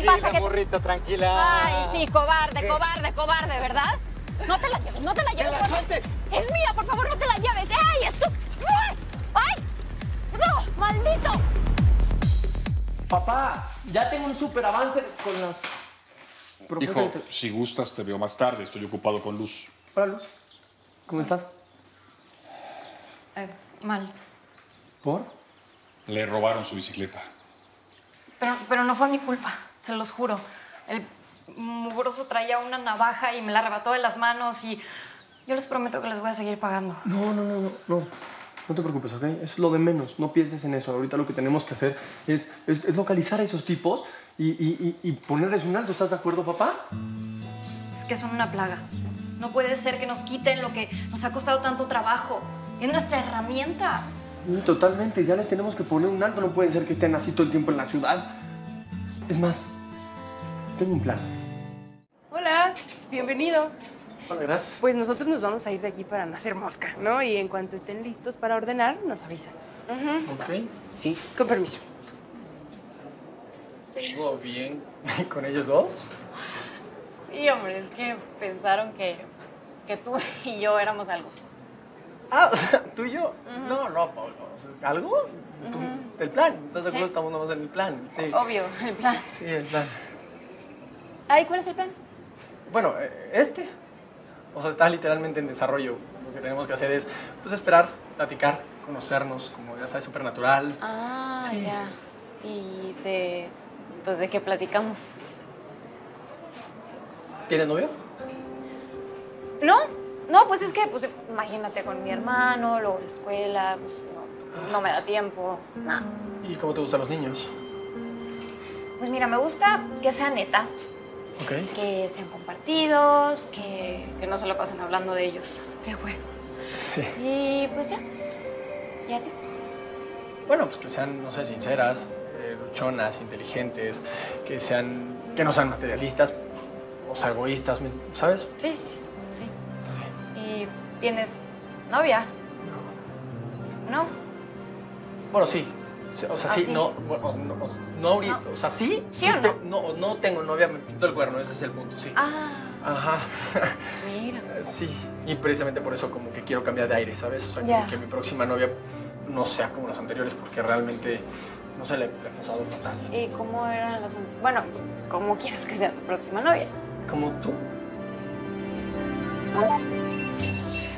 te pasa? ¿Qué te- burrita, tranquila. Ay, sí, cobarde, ¿Qué? cobarde, cobarde, ¿verdad? No te la lleves, no te la lleves. la por favor. sueltes! Es mía, por favor, no te la lleves. ¡Ay, esto! ¡Ay! ¡Ay! ¡No! ¡Maldito! Papá, ya tengo un super avance con las propuestas. Hijo, si gustas te veo más tarde, estoy ocupado con Luz. Hola, Luz. ¿Cómo estás? Eh, mal. ¿Por? Le robaron su bicicleta. Pero, pero no fue mi culpa, se los juro. El mugroso traía una navaja y me la arrebató de las manos y yo les prometo que les voy a seguir pagando. No, no, no, no, no. No te preocupes, ¿ok? Es lo de menos. No pienses en eso. Ahorita lo que tenemos que hacer es, es- es localizar a esos tipos y, y- y- y ponerles un alto. ¿Estás de acuerdo, papá? Es que son una plaga. No puede ser que nos quiten lo que nos ha costado tanto trabajo. Es nuestra herramienta. Totalmente. Ya les tenemos que poner un alto. No puede ser que estén así todo el tiempo en la ciudad. Es más, tengo un plan. Hola, bienvenido. Hola, gracias. Pues nosotros nos vamos a ir de aquí para no hacer mosca, ¿no? Y en cuanto estén listos para ordenar, nos avisan. Ok. Sí. Con permiso. ¿Todo bien con ellos dos? Sí, hombre, es que pensaron que, que tú y yo éramos algo. Ah, ¿tú y yo? No, no, Pablo. Sea, ¿Algo? Pues, el plan. ¿Estás de acuerdo? Estamos nomás en el plan. Sí. Obvio, el plan. Sí, el plan. Ay, ¿cuál es el plan? Bueno, eh, este. O sea, está literalmente en desarrollo. Lo que tenemos que hacer es, pues, esperar, platicar, conocernos, como ya sabes, supernatural. Ah, Sí. ya. Y de. Pues de qué platicamos. ¿Tienes novio? No, no, pues es que, pues imagínate con mi hermano, luego la escuela, pues no, no me da tiempo, nada. ¿Y cómo te gustan los niños? Pues mira, me gusta que sea neta, Ok. que sean compartidos, que, que no se lo pasen hablando de ellos. Qué bueno. Sí. Y pues ya. ¿Y a ti? Bueno, pues que sean, no sé, sinceras, eh, luchonas, inteligentes, que sean, que no sean materialistas, o sea, egoístas, ¿me- ¿sabes? Sí. sí. Sí. ¿Y tienes novia? ¿No? Bueno, sí. O sea, Ah, sí, sí. no, bueno, no, no ahorita, No. o sea, sí. ¿Sí o te- no, no tengo novia, me pinto el cuerno, ese es el punto, sí. Ah, Ajá. mira. Sí, y precisamente por eso como que quiero cambiar de aire, ¿sabes? O sea, que mi próxima novia no sea como las anteriores, porque realmente, no sé, le, le he pasado fatal. ¿Y cómo eran las... Bueno, ¿cómo quieres que sea tu próxima novia? Como tú.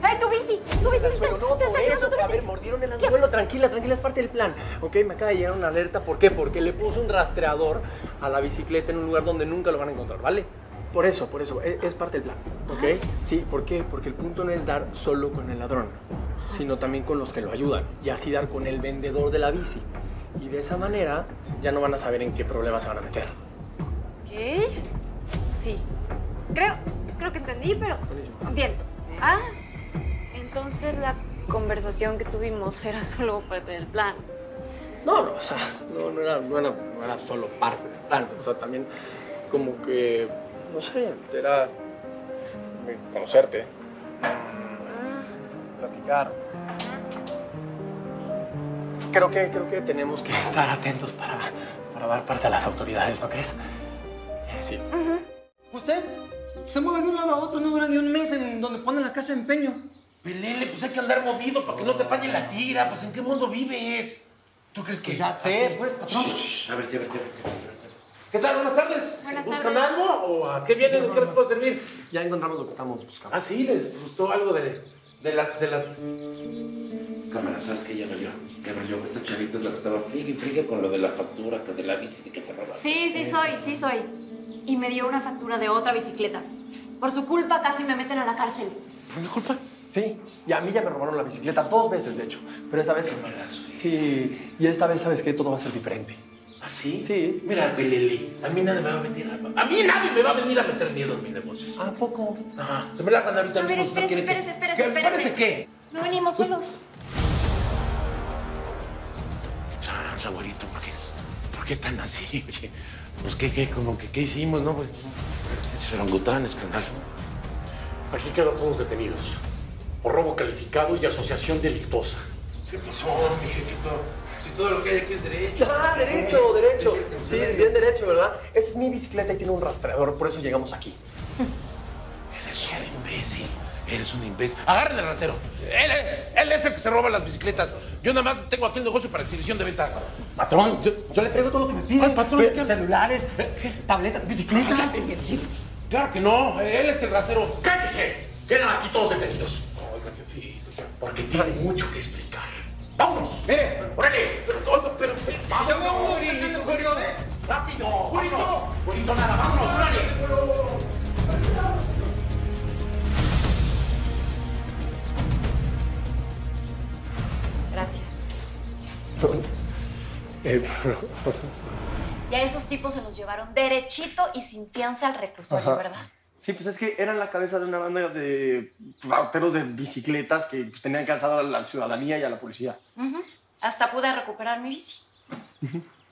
¡Ay, tu bici! ¡Tu bici! ¡Se está, No, por está eso, tu a ver, mordieron el anzuelo, tranquila, tranquila, es parte del plan. Ok, me acaba de llegar una alerta, ¿por qué? Porque le puso un rastreador a la bicicleta en un lugar donde nunca lo van a encontrar, ¿vale? Por eso, por eso, es, es parte del plan, ¿ok? Sí, ¿por qué? Porque el punto no es dar solo con el ladrón, sino también con los que lo ayudan, y así dar con el vendedor de la bici. Y de esa manera ya no van a saber en qué problemas se van a meter. ¿Qué? Sí. Creo, creo que entendí, pero... Buenísimo. Bien. Ah, entonces la conversación que tuvimos era solo parte del plan. No, no, o sea, no, no, era, no, era, no era solo parte del plan, o sea, también como que, no sé, era de conocerte, platicar. Creo que, creo que tenemos que estar atentos para, para dar parte a las autoridades, ¿no crees? Eh, Sí. Usted se mueve de un lado a otro, no dura ni un mes en donde pone la casa de empeño. Pelele, pues hay que andar movido para que no te apañe la tira. Pues ¿en qué mundo vives? ¿Tú crees que...? Pues ya sé, pues, patrón. Shh, A ver, a ver, a ver, a ver, a ver, a ver. ¿Qué tal? Buenas tardes. Buenas ¿Buscan tardes. algo o a qué vienen? ¿En qué les puedo servir? Ya encontramos lo que estamos buscando. Ah, sí, les gustó algo de, de la... De la... Cámara, ¿sabes qué? Ya valió. Ya valió. Esta chavita es la que estaba frigue y frigue con lo de la factura, que de la bici que te robaste. Sí, sí soy, sí soy. Y me dio una factura de otra bicicleta. Por su culpa casi me meten a la cárcel. ¿No es culpa? Sí, y a mí ya me robaron la bicicleta dos veces, de hecho, pero esta vez... Sí, y esta vez, ¿sabes qué? Todo va a ser diferente. ¿Ah, sí? Sí. Mira, Pelele, a mí nadie me va a meter... A, a mí nadie me va a venir a meter miedo en mis negocios. ¿A poco? Ajá, se me la van ahorita A ver, espérese, que- espérese, ¿Qué? espérese, ¿Espérese qué? No venimos solos. Tranza, güerito, ¿por qué, ¿por qué tan así? Oye, pues, ¿qué, qué, como que, qué hicimos, no? Pues, pues esos orangutanes, carnal. Aquí quedan todos detenidos por robo calificado y asociación delictuosa. ¿Qué pasó, mi jefito? Si todo lo que hay aquí es derecho. Ah, derecho, derecho. Sí, bien derecho, ¿verdad? Esa es mi bicicleta y tiene un rastreador, por eso llegamos aquí. Eres un imbécil. Eres un imbécil. Agarren al ratero. Él es, él es el que se roba las bicicletas. Yo nada más tengo aquí el negocio para exhibición de venta. Patrón, yo, yo le traigo todo lo que me pide. Ay, patrón, ¿qué? Celulares, tabletas, bicicletas. Cállate, imbécil. Claro que no. Él es el ratero. ¡Cállese! Quedan aquí todos detenidos. Porque tiene mucho que explicar. ¡Vámonos! ¡Mire! ¡Órale! Pero, oiga, pero... ¡Vamos, Burito! ¡Rápido! ¡Burito! ¡Burito, nada! ¡Vámonos! ¡Órale! Gracias. Eh, Y a esos tipos se los llevaron derechito y sin fianza al reclusorio, Ajá. ¿verdad? Sí, pues es que eran la cabeza de una banda de rateros de bicicletas que pues, tenían cansado a la ciudadanía y a la policía. Hasta pude recuperar mi bici.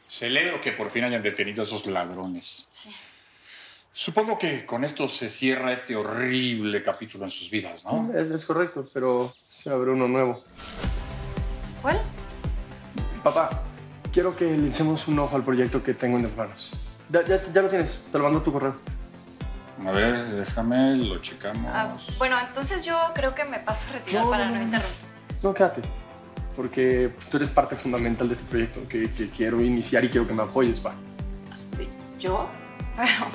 Celebro que por fin hayan detenido a esos ladrones. Sí. Supongo que con esto se cierra este horrible capítulo en sus vidas, ¿no? Es, es correcto, pero se abre uno nuevo. ¿Cuál? Papá, quiero que le echemos un ojo al proyecto que tengo en manos. Ya, ya, ya lo tienes, te lo mando a tu correo. A ver, déjame, lo checamos. Ah, bueno, entonces yo creo que me paso a retirar No, para no, no, no. interrumpir. No, quédate, porque pues, tú eres parte fundamental de este proyecto que, que quiero iniciar y quiero que me apoyes, pa. ¿Yo? Pero,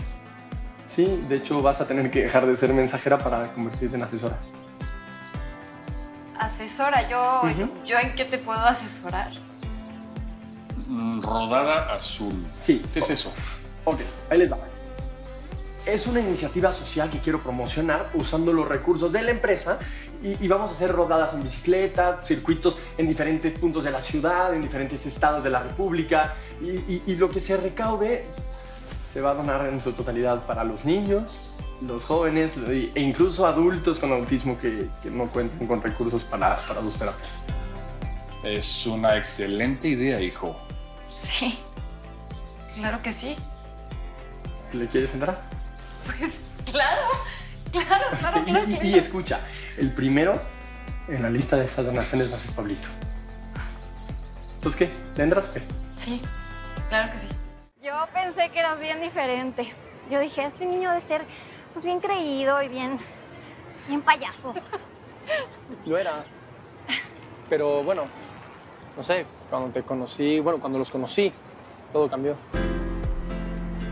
Sí, de hecho vas a tener que dejar de ser mensajera para convertirte en asesora. asesora, yo, Ujú. ¿yo en qué te puedo asesorar? Mm, Rodada azul. Sí. ¿Qué es eso? Ok, ahí les va. Es una iniciativa social que quiero promocionar usando los recursos de la empresa y, y vamos a hacer rodadas en bicicleta, circuitos en diferentes puntos de la ciudad, en diferentes estados de la República y, y- y lo que se recaude se va a donar en su totalidad para los niños, los jóvenes e incluso adultos con autismo que, que no cuenten con recursos para, para sus terapias. Es una excelente idea, hijo. Sí, claro que sí. ¿Le quieres entrar? Pues claro, claro, claro, claro Y, y escucha, el primero en la lista de esas donaciones va a ser Pablito. Entonces, ¿qué? ¿Le entras o qué? Sí, claro que sí. Yo pensé que eras bien diferente. Yo dije, este niño debe ser pues bien creído y bien, bien payaso. Lo era. Pero bueno, no sé, cuando te conocí, bueno, cuando los conocí, todo cambió.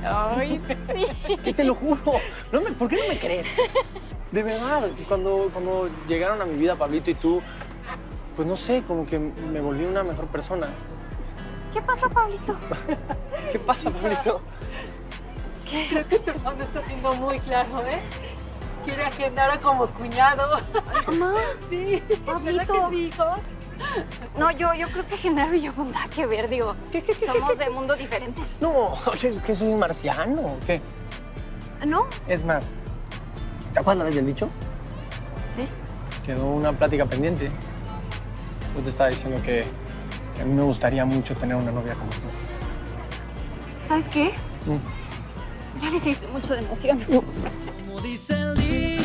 Ay, sí. ¿Qué te lo juro? No me, ¿Por qué no me crees? De verdad, cuando, cuando llegaron a mi vida Pablito y tú, pues no sé, como que me volví una mejor persona. ¿Qué pasó, Pablito? ¿Qué pasa, Pablito? Creo que tu hermano está siendo muy claro, ¿eh? Quiere agendar a como cuñado. Mamá, Sí, ¿verdad Pablito. que sí, hijo? No, yo, yo creo que Genaro y yo con nada que ver, digo. Somos de mundos diferentes. No, ¿qué, qué soy un marciano o qué? ¿No? Es más, ¿te acuerdas la vez del bicho? Sí. Quedó una plática pendiente. Yo te estaba diciendo que, que a mí me gustaría mucho tener una novia como tú. ¿Sabes qué? Mm. Ya le hiciste mucho de emoción. Como dice el dicho.